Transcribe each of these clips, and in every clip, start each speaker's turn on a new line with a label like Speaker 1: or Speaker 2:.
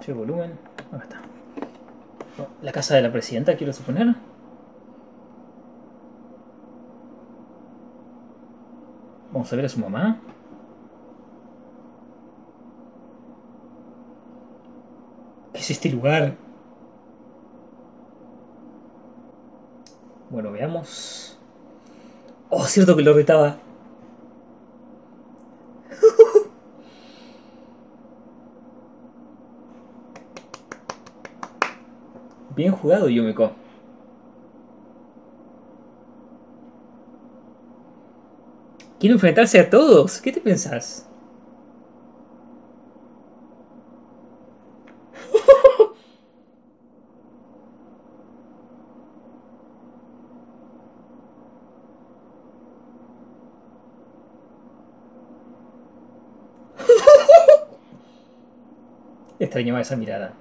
Speaker 1: Che, volumen. Está. La casa de la presidenta, quiero suponer. Vamos a ver a su mamá. ¿Qué es este lugar? Bueno, veamos. Oh, cierto que lo retaba. Bien jugado, Yumiko. Quiero enfrentarse a todos. ¿Qué te pensás? Extrañaba esa mirada.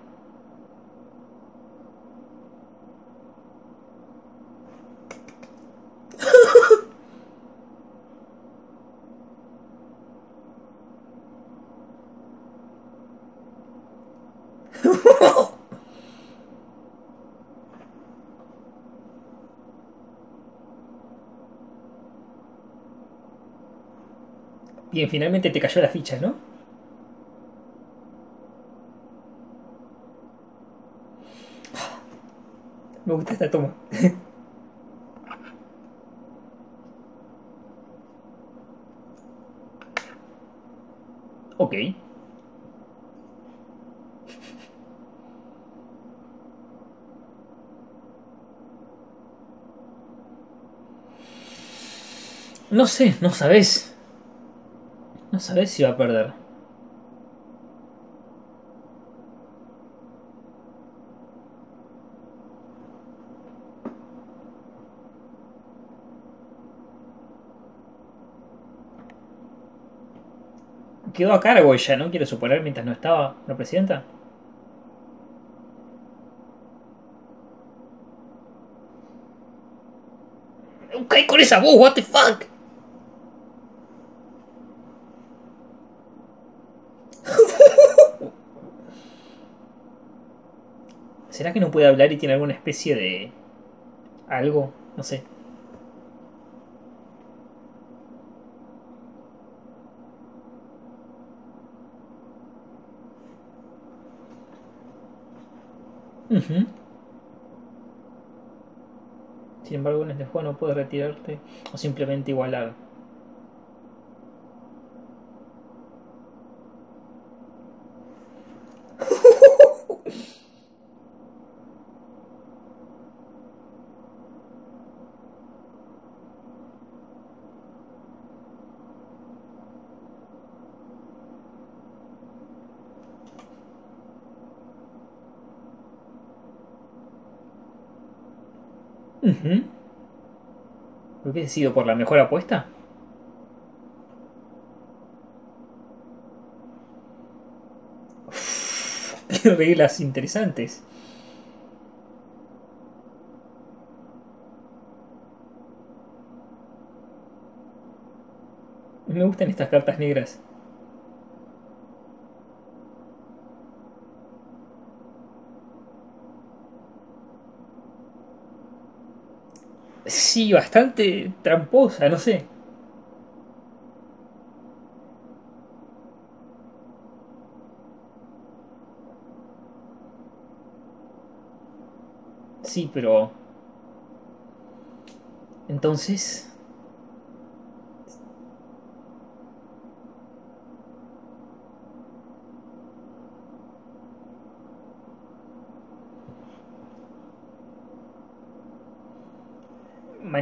Speaker 1: Bien, finalmente te cayó la ficha, ¿no? Me gusta esta toma. ok. No sé, no sabes. No sabes si va a perder. Quedó a cargo ella, ¿no? Quiero suponer mientras no estaba la presidenta. ¿Qué con esa voz? ¿What the fuck? ¿Será que no puede hablar y tiene alguna especie de... algo? No sé. Sin embargo, en este juego no puedes retirarte o simplemente igualar. Uh ¿Hubiese sido por la mejor apuesta? qué reglas interesantes. Me gustan estas cartas negras. Sí, bastante tramposa, no sé. Sí, pero... Entonces...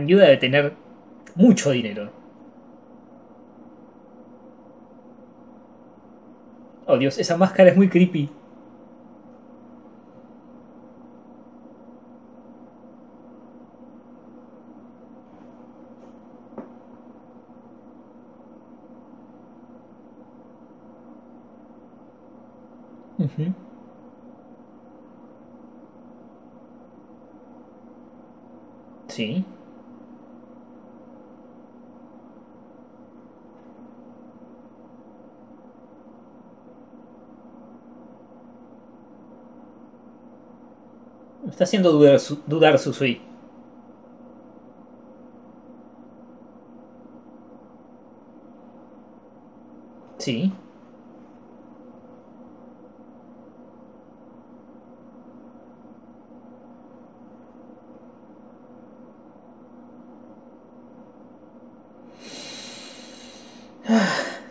Speaker 1: ayuda de tener mucho dinero. Oh Dios, esa máscara es muy creepy. Sí. Está haciendo dudar, su, dudar Susui. Sí.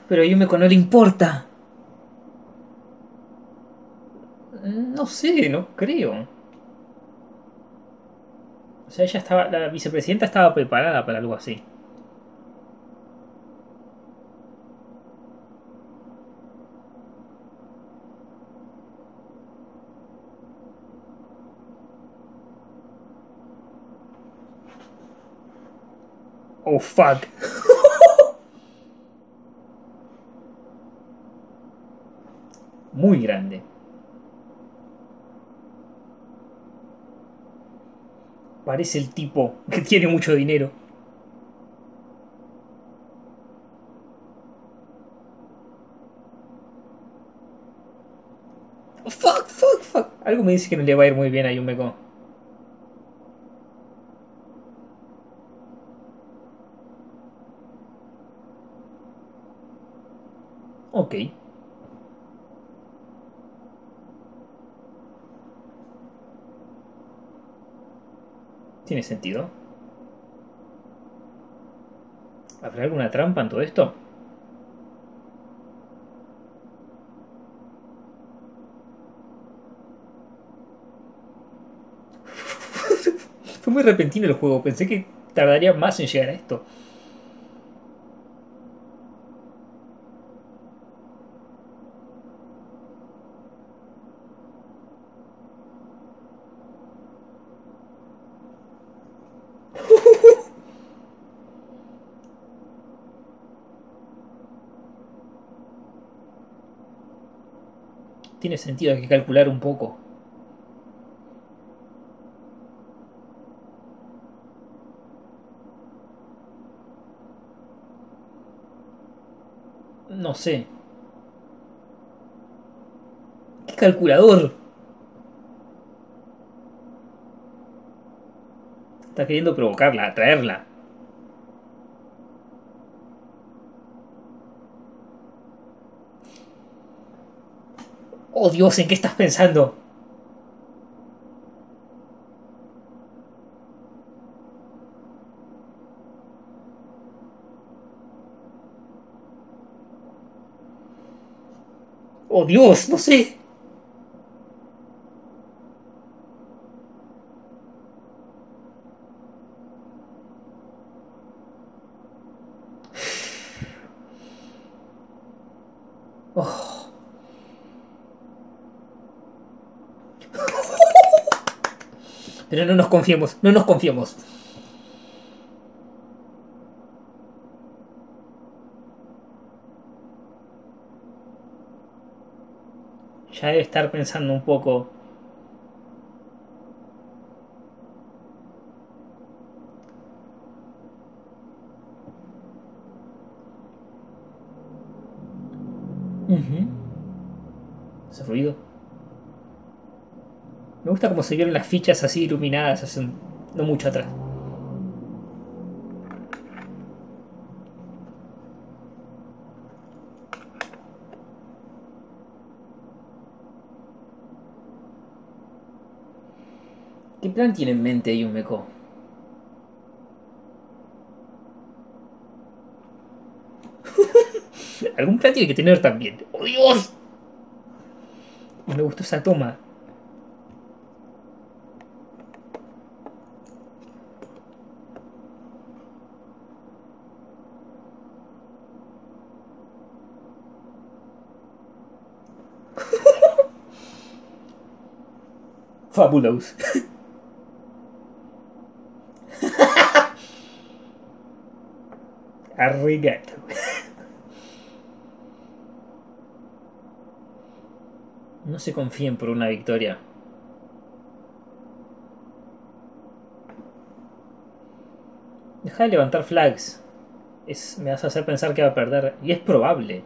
Speaker 1: Pero a Yumeko no le importa. No sé, no creo. Ella estaba. La vicepresidenta estaba preparada para algo así. Oh fuck. Muy grande. Parece el tipo que tiene mucho dinero. Fuck, fuck, fuck. Algo me dice que no le va a ir muy bien a Yumeko. Ok. Tiene sentido. ¿Habrá alguna trampa en todo esto? Fue muy repentino el juego. Pensé que tardaría más en llegar a esto. Tiene sentido, hay que calcular un poco. No sé. ¿Qué calculador? Está queriendo provocarla, atraerla. Oh Dios, ¿en qué estás pensando? Oh Dios, no sé. No nos confiemos, no nos confiemos. Ya debe estar pensando un poco. Uh Ese ruido. Me gusta cómo se vieron las fichas así iluminadas hace no mucho atrás. ¿Qué plan tiene en mente Yumeko? Algún plan tiene que tener también. ¡Oh Dios! Me gustó esa toma. Fabulous. Arrigato. No se confíen por una victoria. Deja de levantar flags. Es, me vas a hacer pensar que va a perder. Y es probable.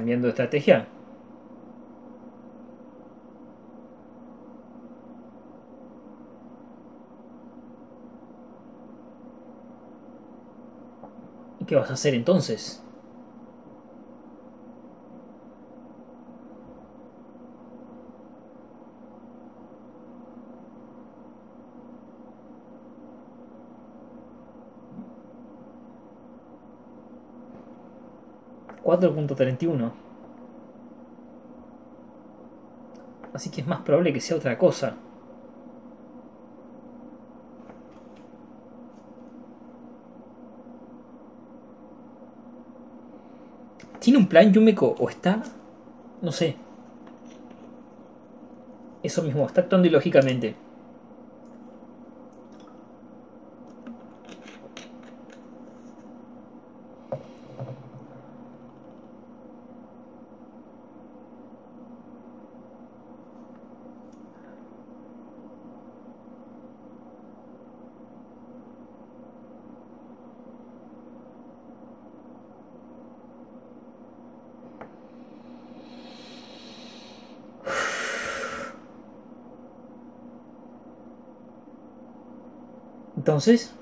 Speaker 1: Cambiando estrategia. ¿Y qué vas a hacer entonces? .31 Así que es más probable que sea otra cosa. ¿Tiene un plan Yumeko o está? No sé. Eso mismo, está actuando ilógicamente. Entonces...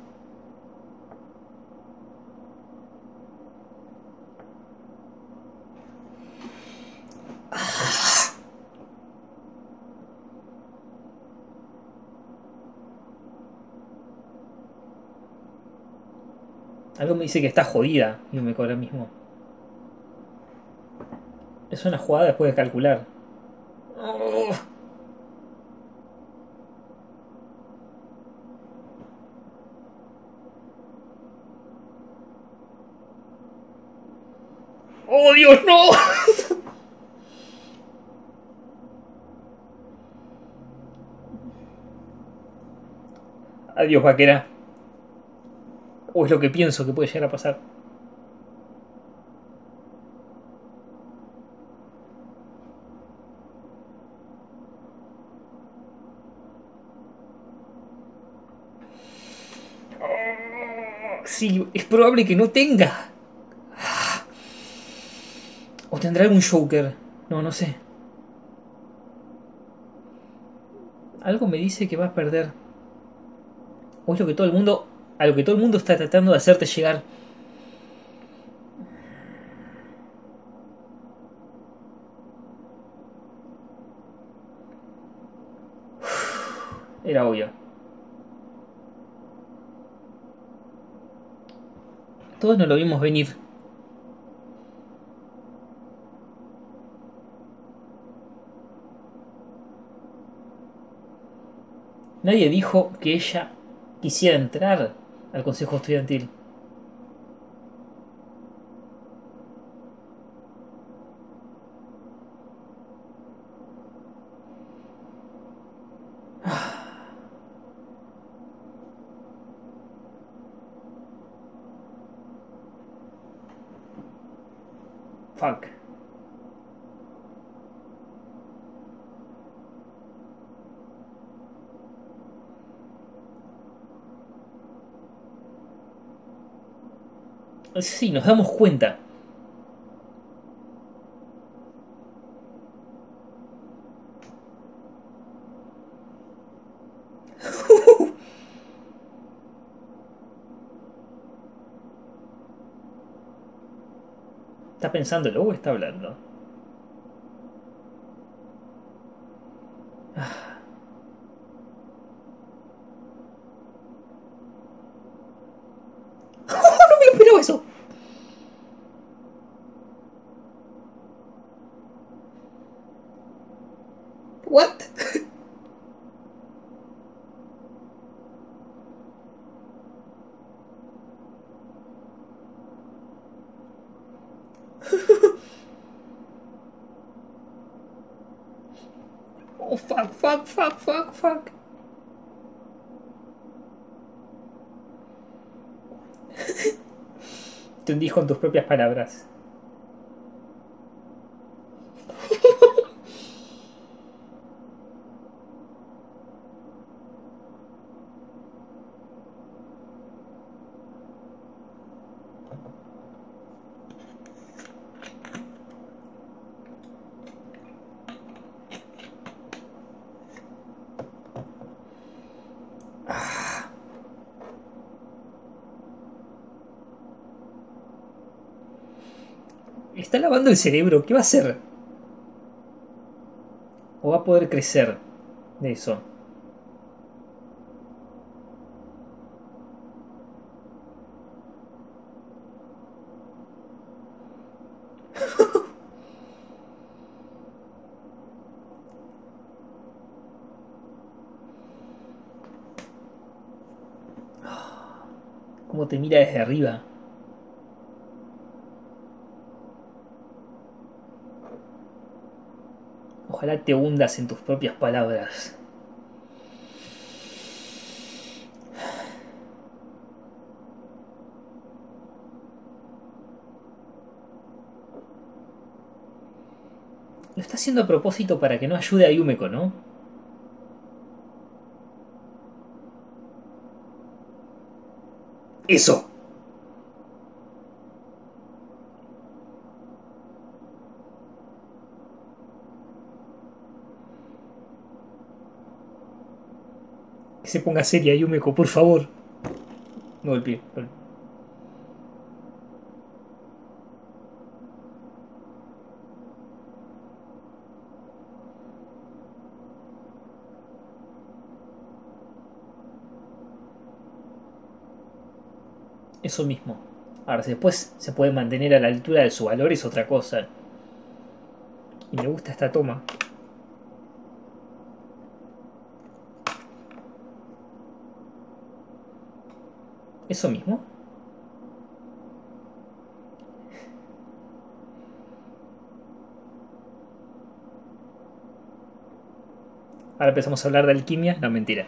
Speaker 1: Algo me dice que está jodida, y me ahora mismo. Es una jugada después de calcular. ¡Oh, Dios, no! Adiós, vaquera. O es lo que pienso que puede llegar a pasar. Sí, es probable que no tenga. ¿O tendrá algún Joker? No, no sé. Algo me dice que va a perder. O es lo que todo el mundo. A lo que todo el mundo está tratando de hacerte llegar. Era obvio. Todos no lo vimos venir. Nadie dijo que ella quisiera entrar al Consejo Estudiantil. Fuck. Sí, nos damos cuenta. ¿Está pensando o está hablando? Ah. no me lo esperaba eso. What? Oh fuck, fuck, fuck, fuck, fuck. Te dijo en tus propias palabras. Está lavando el cerebro. ¿Qué va a hacer? ¿O va a poder crecer de eso? Cómo te mira desde arriba. Ojalá te hundas en tus propias palabras. Lo está haciendo a propósito para que no ayude a Yumeko, ¿no? Eso. Se ponga seria, Yumeko, por favor. No golpeé. Eso mismo. Ahora, si después se puede mantener a la altura de su valor es otra cosa. Y me gusta esta toma. Eso mismo. Ahora empezamos a hablar de alquimia. No, mentira.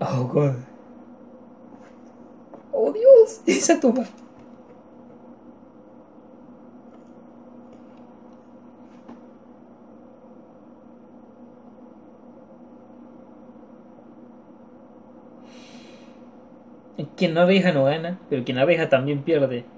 Speaker 1: Oh, God. Oh, Quien no arriesga no gana, pero quien arriesga también pierde.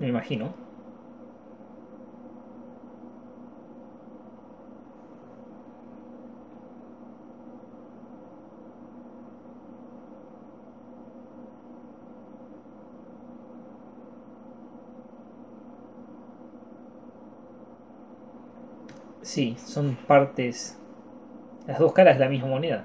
Speaker 1: Me imagino. Sí, son partes. Las dos caras de la misma moneda.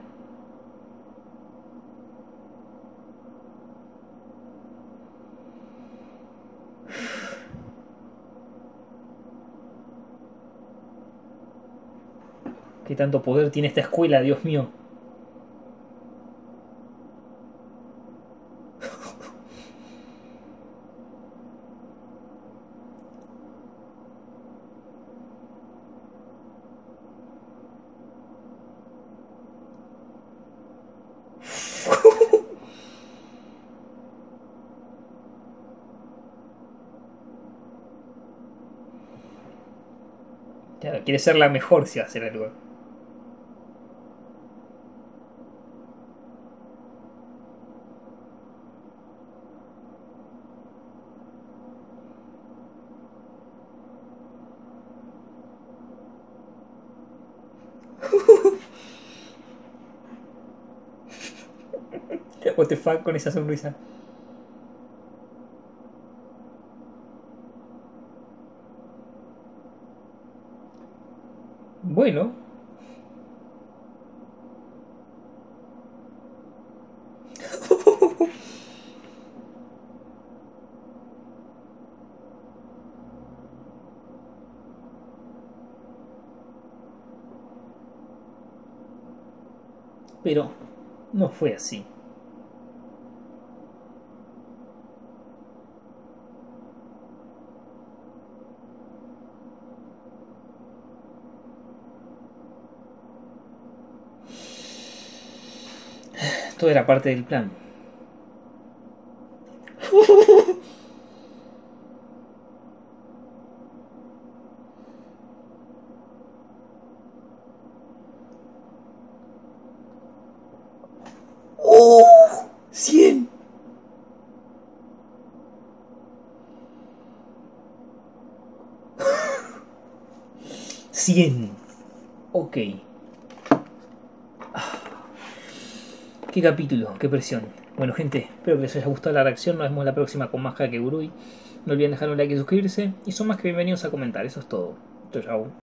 Speaker 1: Tanto poder tiene esta escuela, Dios mío? Claro, quiere ser la mejor si va a hacer algo. What the con esa sonrisa. Bueno. Pero no fue así. Era parte del plan. ¡Oh! ¡Cien! ¡Cien! Ok. Ah. Capítulo, qué presión. Bueno, gente, espero que les haya gustado la reacción. Nos vemos la próxima con más que Gurui. No olviden dejar un like y suscribirse. Y son más que bienvenidos a comentar. Eso es todo. Chau, chau.